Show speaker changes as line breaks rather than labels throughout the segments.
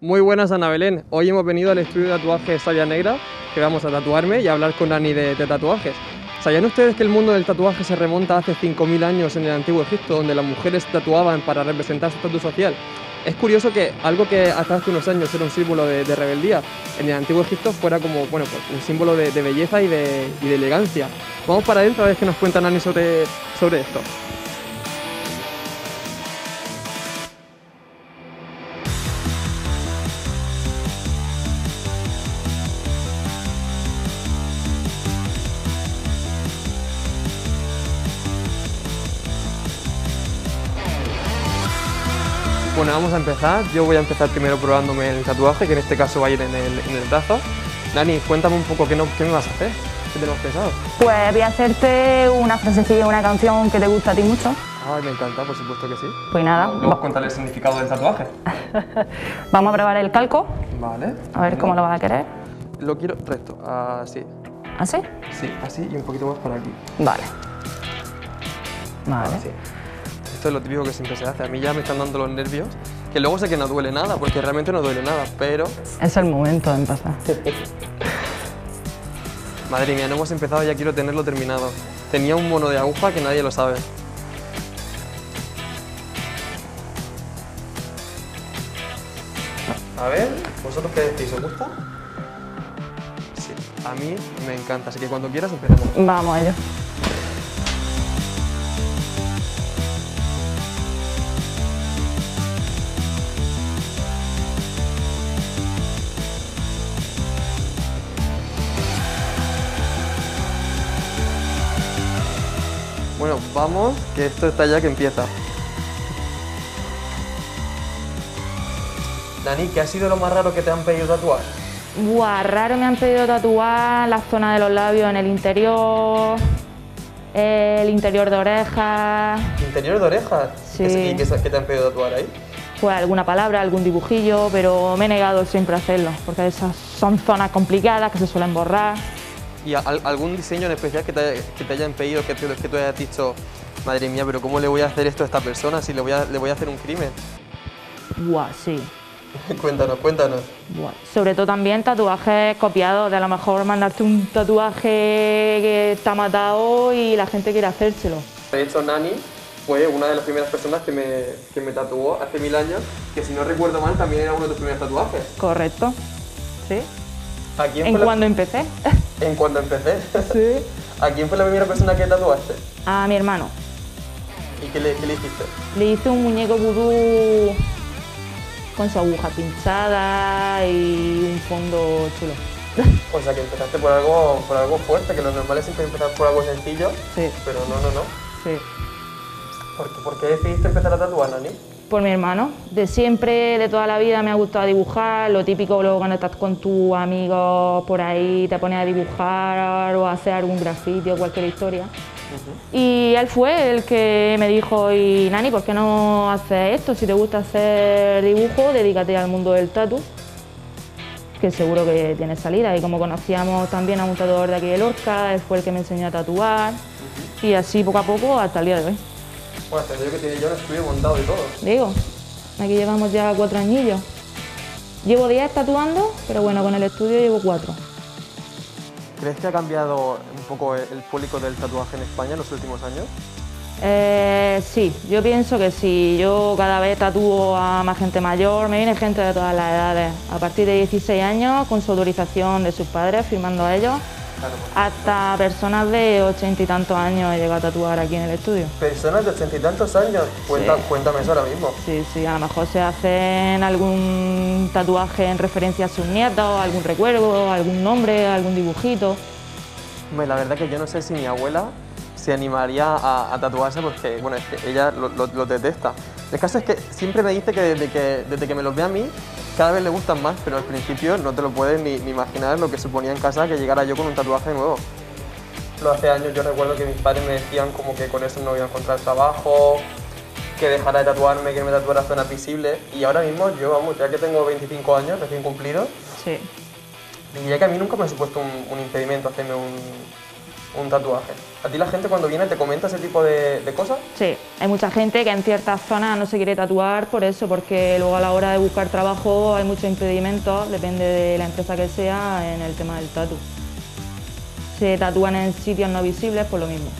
Muy buenas Ana Belén, hoy hemos venido al estudio de tatuajes Saya Negra, que vamos a tatuarme y a hablar con Ani de, tatuajes. ¿Sabían ustedes que el mundo del tatuaje se remonta hace 5.000 años en el antiguo Egipto, donde las mujeres tatuaban para representar su estatus social? Es curioso que algo que hasta hace unos años era un símbolo de, rebeldía, en el antiguo Egipto fuera como bueno, pues, un símbolo de, belleza y de, elegancia. Vamos para adentro a ver qué nos cuenta Ani sobre esto. Bueno, vamos a empezar. Yo voy a empezar primero probándome el tatuaje, que en este caso va a ir en el, en el brazo. Dani, cuéntame un poco qué, no- qué me vas a hacer. ¿Qué tenemos pensado?
Pues voy a hacerte una frasecilla, una canción que te gusta a ti mucho.
Ay, me encanta, por supuesto que sí.
Pues nada,
Luego cuéntale el significado del tatuaje.
vamos a probar el calco,
Vale.
a ver cómo lo vas a querer.
Lo quiero recto, así.
¿Así?
Sí, así y un poquito más por aquí.
Vale. Vale.
Así. Esto es lo típico que siempre se hace. A mí ya me están dando los nervios, que luego sé que no duele nada, porque realmente no duele nada, pero...
Es el momento de empezar.
Madre mía, no hemos empezado y ya quiero tenerlo terminado. Tenía un mono de aguja que nadie lo sabe. A ver, ¿vosotros qué decís? ¿Os gusta? Sí, a mí me encanta, así que cuando quieras empezamos.
Vamos a ello.
Bueno, vamos, que esto está ya que empieza. Dani, ¿qué ha sido lo más raro que te han pedido tatuar?
Buah, raro me han pedido tatuar la zona de los labios en el interior, el interior de orejas,
Interior de orejas.
Sí.
¿Qué, se- y qué qué te han pedido tatuar ahí?
pues alguna palabra, algún dibujillo, pero me he negado siempre a hacerlo, porque esas son zonas complicadas que se suelen borrar.
¿Y al- algún diseño en especial que te, que te hayan pedido que, te- que tú hayas dicho, madre mía, pero ¿cómo le voy a hacer esto a esta persona si le voy a, le voy a hacer un crimen?
Buah, sí.
cuéntanos, cuéntanos.
Buah, Sobre todo también tatuajes copiados, de a lo mejor mandarte un tatuaje que está matado y la gente quiere hacérselo.
De hecho, Nani fue una de las primeras personas que me, que me tatuó hace mil años, que si no recuerdo mal también era uno de tus primeros tatuajes.
Correcto. Sí.
¿A quién
En
fue la-
cuando empecé.
En cuando empecé.
sí.
¿A quién fue la primera persona que tatuaste?
A mi hermano.
¿Y qué le, qué le hiciste?
Le hice un muñeco vudú con su aguja pinchada y un fondo chulo.
O sea, que empezaste por algo, por algo fuerte, que lo normal es siempre empezar por algo sencillo,
Sí,
pero no, no, no.
sí.
¿Por qué, por qué decidiste empezar a tatuar, Nani?
Por mi hermano. De siempre, de toda la vida me ha gustado dibujar. Lo típico luego cuando estás con tus amigos por ahí, te pones a dibujar o a hacer algún grafiti o cualquier historia. Y él fue el que me dijo, y Nani, ¿por qué no haces esto? Si te gusta hacer dibujo, dedícate al mundo del tatu, que seguro que tiene salida. Y como conocíamos también a un tatuador de aquí de Lorca, él fue el que me enseñó a tatuar. Y así poco a poco hasta el día de hoy.
Bueno, hasta yo que tiene ya un estudio montado y todo.
Digo, aquí llevamos ya cuatro añillos. Llevo 10 tatuando, pero bueno, con el estudio llevo cuatro.
¿Crees que ha cambiado un poco el público del tatuaje en España en los últimos años?
Eh, sí, yo pienso que sí. Yo cada vez tatúo a más gente mayor, me viene gente de todas las edades. A partir de 16 años, con su autorización de sus padres, firmando a ellos. Hasta personas de 80 y tantos años he llegado a tatuar aquí en el estudio.
Personas de ochenta y tantos años. Cuenta,
Sí.
Cuéntame eso ahora mismo.
Sí, sí, a lo mejor se hacen algún tatuaje en referencia a sus nietos, algún recuerdo, algún nombre, algún dibujito.
Hombre, La verdad que yo no sé si mi abuela se animaría a, a tatuarse porque, bueno, es que ella lo, lo- lo detesta. El caso es que siempre me dice que desde, que desde que me los ve a mí, cada vez le gustan más, pero al principio no te lo puedes ni, ni imaginar lo que suponía en casa que llegara yo con un tatuaje nuevo. Lo hace años yo recuerdo que mis padres me decían como que con eso no iba a encontrar trabajo, que dejara de tatuarme, que me tatuara zonas visibles. Y ahora mismo yo, vamos, ya que tengo 25 años recién cumplidos,
Sí.
diría que a mí nunca me ha supuesto un, un impedimento hacerme un, un tatuaje. ¿A ti la gente cuando viene te comenta ese tipo de, de, cosas?
Sí, hay mucha gente que en ciertas zonas no se quiere tatuar por eso, porque luego a la hora de buscar trabajo hay muchos impedimentos, depende de la empresa que sea, en el tema del tatu. Se tatúan en sitios no visibles por lo mismo.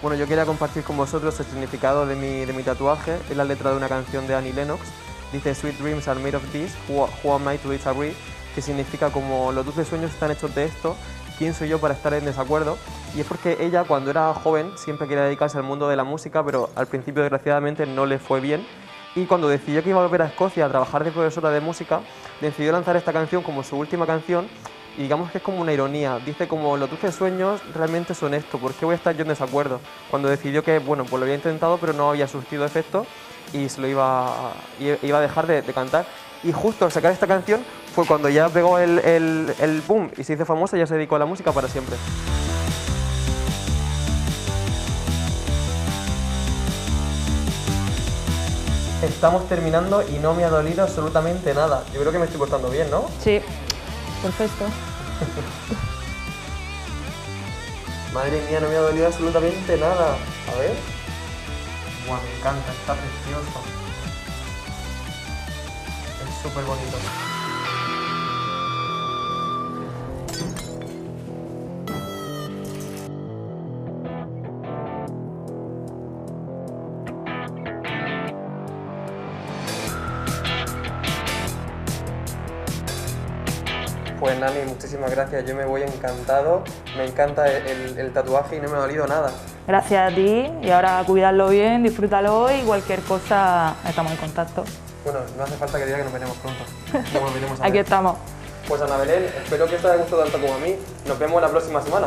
Bueno, yo quería compartir con vosotros el significado de mi, de mi tatuaje. Es la letra de una canción de Annie Lennox. Dice, Sweet dreams are made of this, who, who am I to disagree? Que significa como los dulces sueños están hechos de esto, ¿quién soy yo para estar en desacuerdo? Y es porque ella cuando era joven siempre quería dedicarse al mundo de la música, pero al principio desgraciadamente no le fue bien. Y cuando decidió que iba a volver a Escocia a trabajar de profesora de música, decidió lanzar esta canción como su última canción y digamos que es como una ironía. Dice como los dulces sueños realmente son esto, ¿por qué voy a estar yo en desacuerdo? Cuando decidió que, bueno, pues lo había intentado pero no había surtido efecto y se lo iba a, iba a dejar de, de cantar. Y justo al sacar esta canción fue cuando ya pegó el, el, el boom y se hizo famosa y ya se dedicó a la música para siempre. Estamos terminando y no me ha dolido absolutamente nada. Yo creo que me estoy portando bien, ¿no?
Sí, perfecto.
Madre mía, no me ha dolido absolutamente nada. A ver. Buah, me encanta, está precioso. Súper bonito. Pues Nani, muchísimas gracias. Yo me voy encantado. Me encanta el, el, tatuaje y no me ha dolido nada.
Gracias a ti y ahora cuidarlo bien, disfrútalo y cualquier cosa estamos en contacto.
Bueno, no hace falta que diga que nos veremos pronto. Nos volveremos a
Aquí estamos.
Pues Ana Belén, espero que os haya gustado tanto como a mí. Nos vemos la próxima semana.